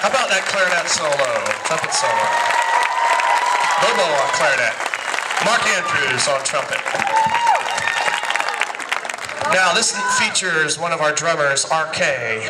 How about that clarinet solo, trumpet solo? Bobo on clarinet. Mark Andrews on trumpet. Now this features one of our drummers, RK.